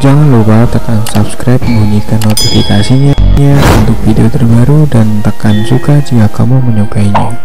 Jangan lupa tekan subscribe, bunyikan notifikasinya untuk video terbaru dan tekan suka jika kamu menyukainya.